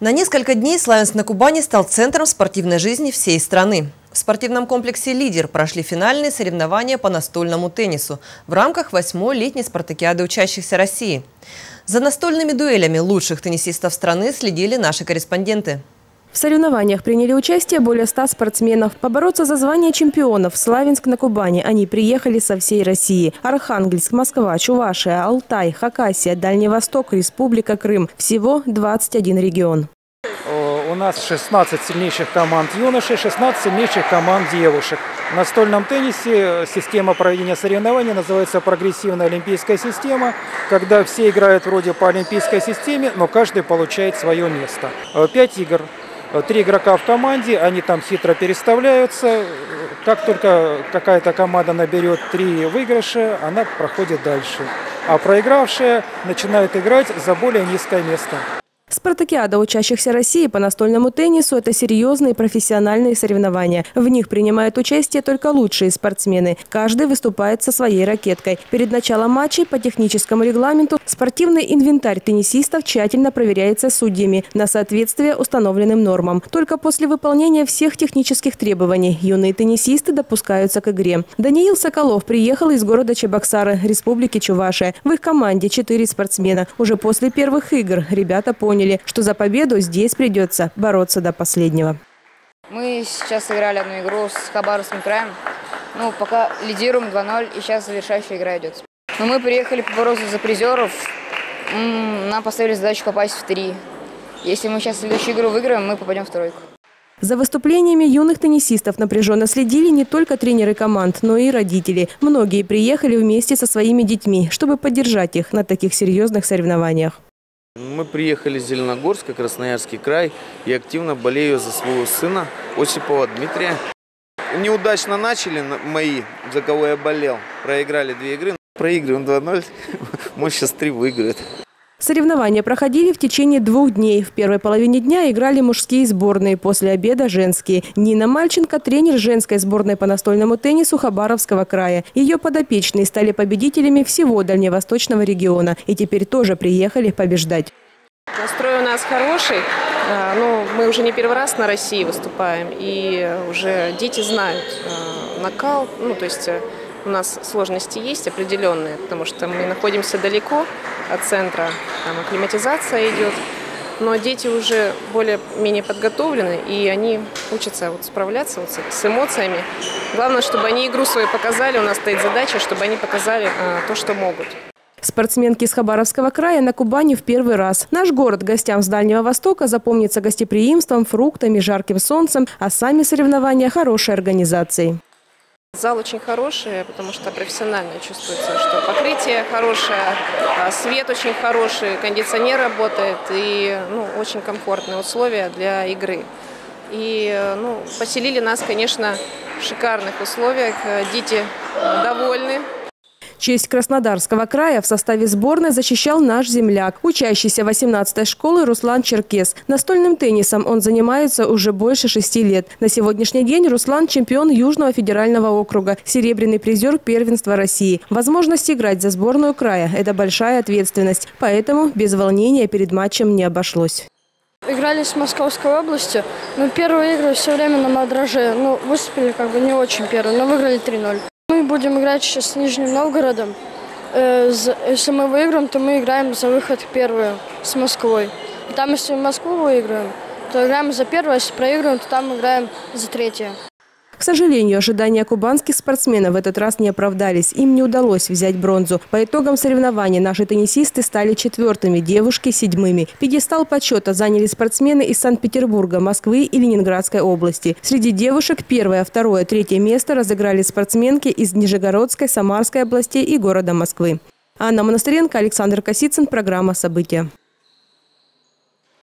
На несколько дней Славянск на Кубани стал центром спортивной жизни всей страны. В спортивном комплексе «Лидер» прошли финальные соревнования по настольному теннису в рамках восьмой летней спартакиады учащихся России. За настольными дуэлями лучших теннисистов страны следили наши корреспонденты. В соревнованиях приняли участие более 100 спортсменов. Побороться за звание чемпионов в Славянск на Кубани они приехали со всей России. Архангельск, Москва, Чувашия, Алтай, Хакасия, Дальний Восток, Республика Крым. Всего 21 регион. У нас 16 сильнейших команд юношей, 16 сильнейших команд девушек. В настольном теннисе система проведения соревнований называется прогрессивная олимпийская система, когда все играют вроде по олимпийской системе, но каждый получает свое место. Пять игр Три игрока в команде, они там хитро переставляются. Как только какая-то команда наберет три выигрыша, она проходит дальше. А проигравшая начинает играть за более низкое место. Спартакиада учащихся России по настольному теннису – это серьезные профессиональные соревнования. В них принимают участие только лучшие спортсмены. Каждый выступает со своей ракеткой. Перед началом матчей по техническому регламенту спортивный инвентарь теннисистов тщательно проверяется судьями на соответствие установленным нормам. Только после выполнения всех технических требований юные теннисисты допускаются к игре. Даниил Соколов приехал из города Чебоксары, Республики Чувашия. В их команде четыре спортсмена. Уже после первых игр ребята поняли, поняли, что за победу здесь придется бороться до последнего. Мы сейчас играли одну игру с Хабаровским краем. Ну, пока лидируем 2-0, и сейчас завершающая игра идет. Но мы приехали побороться за призеров. Нам поставили задачу попасть в три. Если мы сейчас следующую игру выиграем, мы попадем в тройку. За выступлениями юных теннисистов напряженно следили не только тренеры команд, но и родители. Многие приехали вместе со своими детьми, чтобы поддержать их на таких серьезных соревнованиях. Мы приехали из Зеленогорска, Красноярский край. и активно болею за своего сына Осипова Дмитрия. Неудачно начали мои, за кого я болел. Проиграли две игры. Проигрываем 2-0. Может, сейчас три выиграют. Соревнования проходили в течение двух дней. В первой половине дня играли мужские сборные, после обеда – женские. Нина Мальченко – тренер женской сборной по настольному теннису Хабаровского края. Ее подопечные стали победителями всего дальневосточного региона и теперь тоже приехали побеждать. Настрой у нас хороший. А, ну, мы уже не первый раз на России выступаем, и уже дети знают а, накал, ну, то есть э, у нас сложности есть определенные, потому что мы находимся далеко от центра, там акклиматизация идет, но дети уже более-менее подготовлены, и они учатся вот справляться вот с эмоциями. Главное, чтобы они игру свою показали, у нас стоит задача, чтобы они показали а, то, что могут. Спортсменки из Хабаровского края на Кубани в первый раз. Наш город гостям с Дальнего Востока запомнится гостеприимством, фруктами, жарким солнцем, а сами соревнования – хорошей организацией. Зал очень хороший, потому что профессионально чувствуется, что покрытие хорошее, а свет очень хороший, кондиционер работает и ну, очень комфортные условия для игры. И ну, поселили нас, конечно, в шикарных условиях. Дети довольны, Честь Краснодарского края в составе сборной защищал наш земляк, учащийся 18-й школы Руслан Черкес. Настольным теннисом он занимается уже больше шести лет. На сегодняшний день Руслан – чемпион Южного федерального округа, серебряный призер первенства России. Возможность играть за сборную края – это большая ответственность, поэтому без волнения перед матчем не обошлось. Играли с Московской области, но первые игры все время на мадраже. Ну, выступили как бы не очень первые, но выиграли 3-0 будем играть сейчас с Нижним Новгородом. Э, если мы выиграем, то мы играем за выход первую с Москвой. Там, если Москву выиграем, то играем за первое, если проиграем, то там играем за третье. К сожалению, ожидания кубанских спортсменов в этот раз не оправдались. Им не удалось взять бронзу. По итогам соревнований наши теннисисты стали четвертыми, девушки – седьмыми. Пьедестал почета заняли спортсмены из Санкт-Петербурга, Москвы и Ленинградской области. Среди девушек первое, второе, третье место разыграли спортсменки из Нижегородской, Самарской областей и города Москвы. Анна Монастыренко, Александр Косицын. Программа «События».